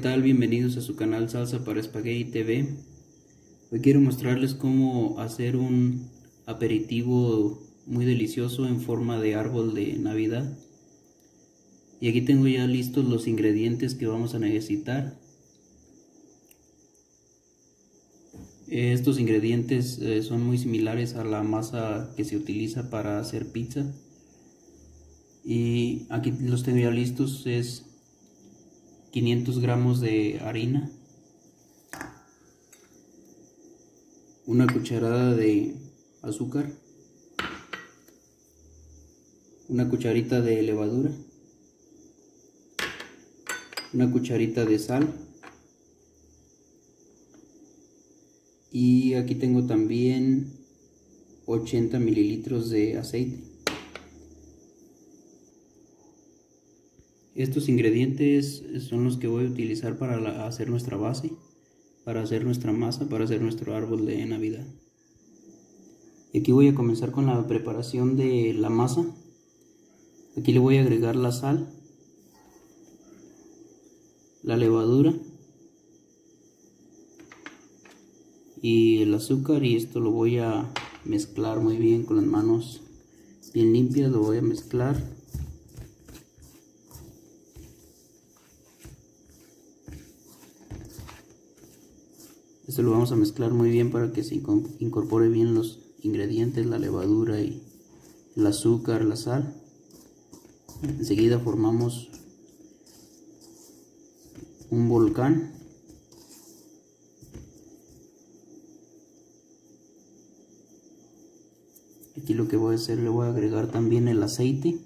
tal? Bienvenidos a su canal Salsa para Spaghetti TV. Hoy quiero mostrarles cómo hacer un aperitivo muy delicioso en forma de árbol de Navidad. Y aquí tengo ya listos los ingredientes que vamos a necesitar. Estos ingredientes eh, son muy similares a la masa que se utiliza para hacer pizza. Y aquí los tengo ya listos. Es 500 gramos de harina, una cucharada de azúcar, una cucharita de levadura, una cucharita de sal y aquí tengo también 80 mililitros de aceite. Estos ingredientes son los que voy a utilizar para hacer nuestra base, para hacer nuestra masa, para hacer nuestro árbol de Navidad. Y aquí voy a comenzar con la preparación de la masa. Aquí le voy a agregar la sal, la levadura y el azúcar y esto lo voy a mezclar muy bien con las manos bien limpias, lo voy a mezclar Esto lo vamos a mezclar muy bien para que se incorpore bien los ingredientes, la levadura y el azúcar, la sal. Enseguida formamos un volcán. Aquí lo que voy a hacer, le voy a agregar también el aceite.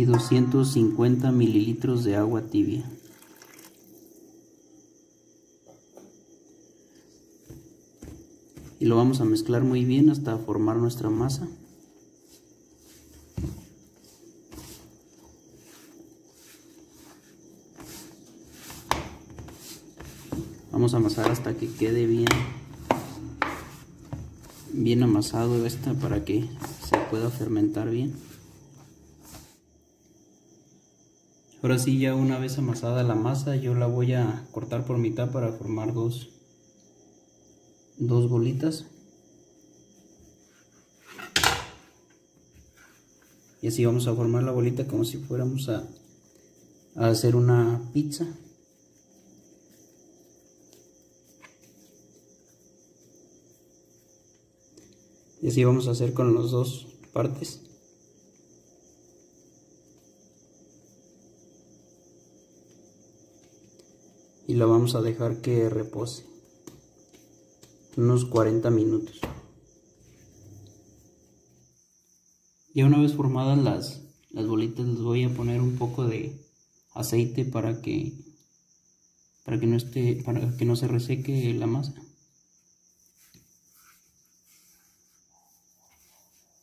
Y 250 mililitros de agua tibia. Y lo vamos a mezclar muy bien hasta formar nuestra masa. Vamos a amasar hasta que quede bien bien amasado esta para que se pueda fermentar bien. Ahora sí, ya una vez amasada la masa, yo la voy a cortar por mitad para formar dos, dos bolitas. Y así vamos a formar la bolita como si fuéramos a, a hacer una pizza. Y así vamos a hacer con las dos partes. Y la vamos a dejar que repose unos 40 minutos. Ya una vez formadas las, las bolitas les voy a poner un poco de aceite para que para que no esté para que no se reseque la masa.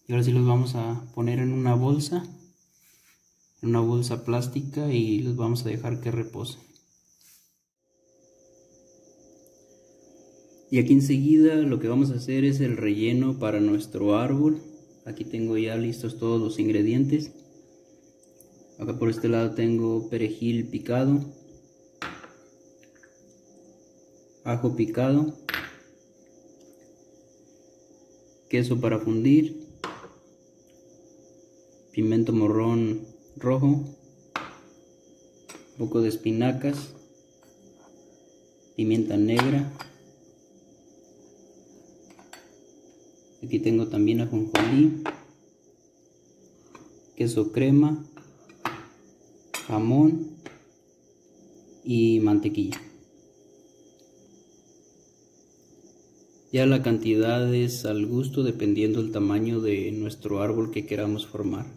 Y ahora sí los vamos a poner en una bolsa, en una bolsa plástica y los vamos a dejar que repose. Y aquí enseguida lo que vamos a hacer es el relleno para nuestro árbol. Aquí tengo ya listos todos los ingredientes. Acá por este lado tengo perejil picado, ajo picado, queso para fundir, pimiento morrón rojo, un poco de espinacas, pimienta negra, Aquí tengo también ajonjolí, queso crema, jamón y mantequilla. Ya la cantidad es al gusto dependiendo del tamaño de nuestro árbol que queramos formar.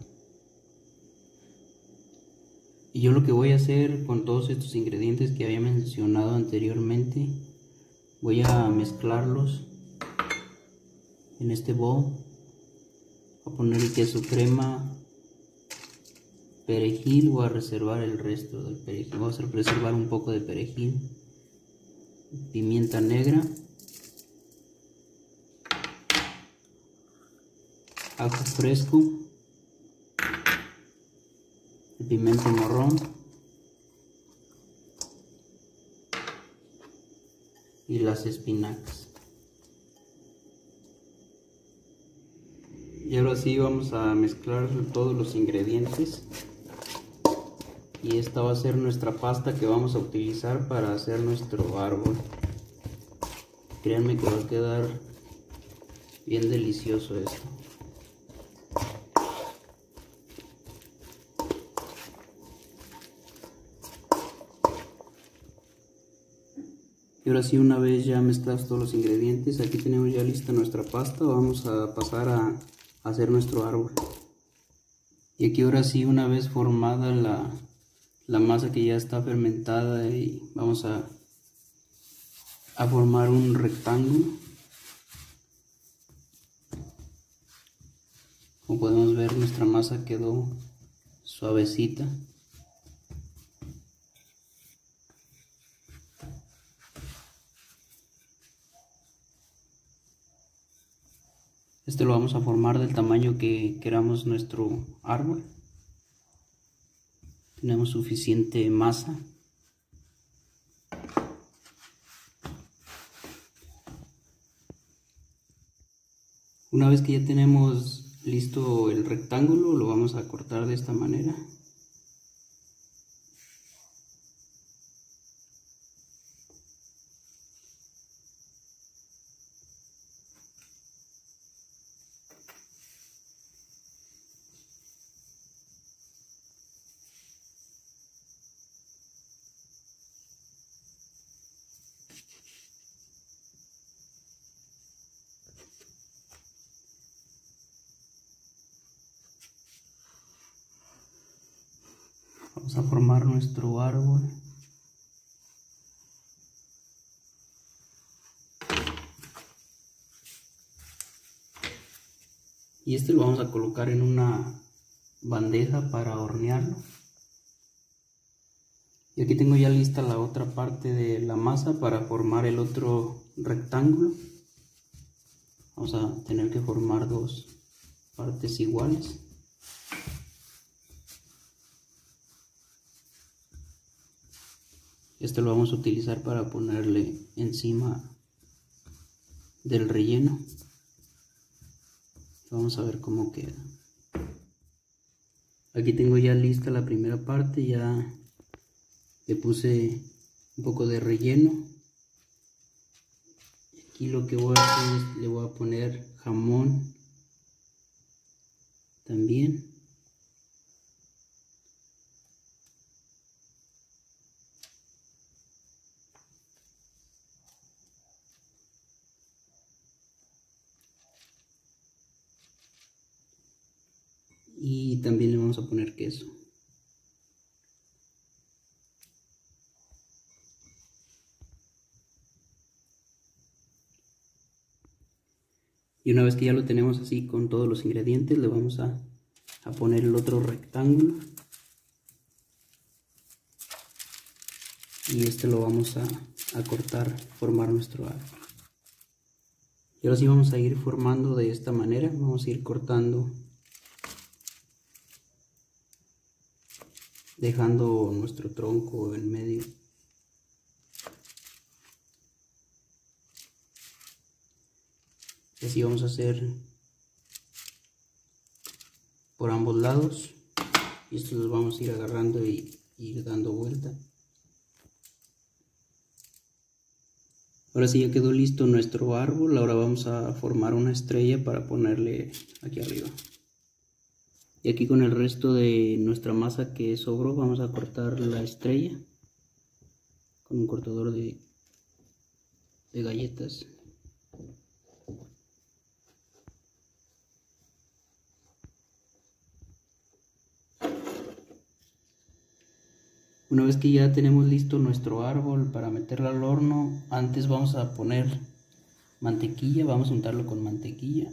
Y yo lo que voy a hacer con todos estos ingredientes que había mencionado anteriormente, voy a mezclarlos en este bowl. A poner el queso crema perejil voy a reservar el resto del perejil. Voy a reservar un poco de perejil. Pimienta negra. Ajo fresco. El pimiento morrón. Y las espinacas. Y ahora sí vamos a mezclar todos los ingredientes. Y esta va a ser nuestra pasta que vamos a utilizar para hacer nuestro árbol. Créanme que va a quedar bien delicioso esto. Y ahora sí, una vez ya mezclados todos los ingredientes, aquí tenemos ya lista nuestra pasta, vamos a pasar a hacer nuestro árbol. Y aquí ahora sí, una vez formada la, la masa que ya está fermentada y vamos a, a formar un rectángulo. Como podemos ver, nuestra masa quedó suavecita. Este lo vamos a formar del tamaño que queramos nuestro árbol. Tenemos suficiente masa. Una vez que ya tenemos listo el rectángulo, lo vamos a cortar de esta manera. Vamos a formar nuestro árbol. Y este lo vamos a colocar en una bandeja para hornearlo. Y aquí tengo ya lista la otra parte de la masa para formar el otro rectángulo. Vamos a tener que formar dos partes iguales. Este lo vamos a utilizar para ponerle encima del relleno. Vamos a ver cómo queda. Aquí tengo ya lista la primera parte, ya le puse un poco de relleno. Aquí lo que voy a hacer es le voy a poner jamón también. Y también le vamos a poner queso. Y una vez que ya lo tenemos así con todos los ingredientes, le vamos a, poner el otro rectángulo. Y este lo vamos a, a cortar, formar nuestro árbol. Y ahora sí vamos a ir formando de esta manera, vamos a ir cortando dejando nuestro tronco en medio. Y así vamos a hacer por ambos lados. Y estos los vamos a ir agarrando y ir dando vuelta. Ahora sí ya quedó listo nuestro árbol, ahora vamos a formar una estrella para ponerle aquí arriba. Y aquí con el resto de nuestra masa que sobró vamos a cortar la estrella con un cortador de, de galletas. Una vez que ya tenemos listo nuestro árbol para meterlo al horno, antes vamos a poner mantequilla, vamos a untarlo con mantequilla.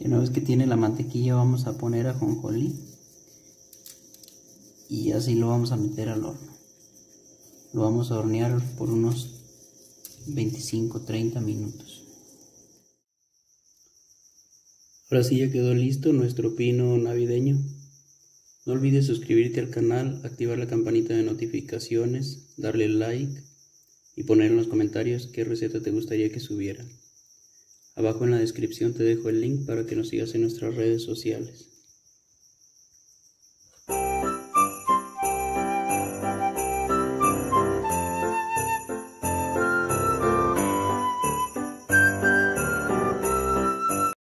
Y una vez que tiene la mantequilla vamos a poner a jonjolí y así lo vamos a meter al horno. Lo vamos a hornear por unos 25-30 minutos. Ahora sí ya quedó listo nuestro pino navideño. No olvides suscribirte al canal, activar la campanita de notificaciones, darle like y poner en los comentarios qué receta te gustaría que subiera. Abajo en la descripción te dejo el link para que nos sigas en nuestras redes sociales.